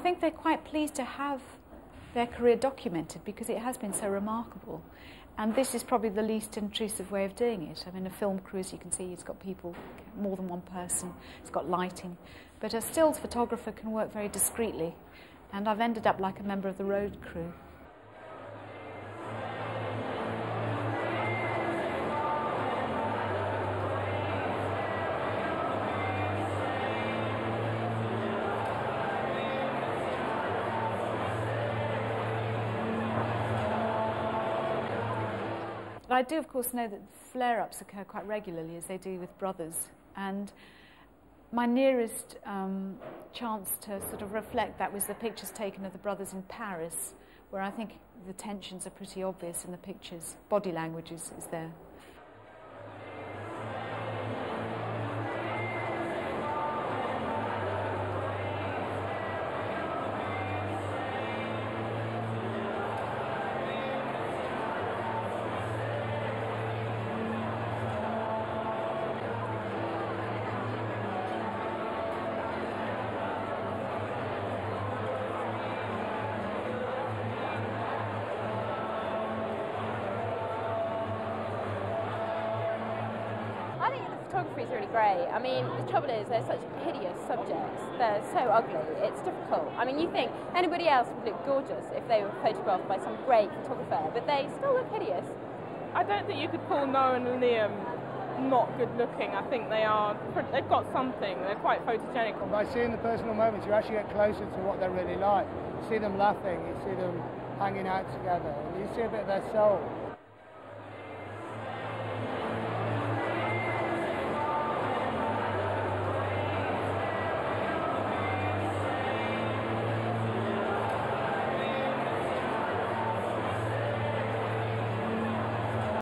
think they're quite pleased to have their career documented because it has been so remarkable. And this is probably the least intrusive way of doing it. I mean, a film crew, as you can see, it's got people, more than one person, it's got lighting. But a stills photographer can work very discreetly. And I've ended up like a member of the road crew. But I do, of course, know that flare ups occur quite regularly, as they do with brothers. And my nearest um, chance to sort of reflect that was the pictures taken of the brothers in Paris, where I think the tensions are pretty obvious in the pictures. Body language is, is there. Photography is really great. I mean, the trouble is they're such hideous subjects. They're so ugly. It's difficult. I mean, you think anybody else would look gorgeous if they were photographed by some great photographer, but they still look hideous. I don't think you could call Noel and Liam not good looking. I think they are. They've got something. They're quite photogenic. By seeing the personal moments, you actually get closer to what they're really like. You see them laughing, you see them hanging out together, you see a bit of their soul.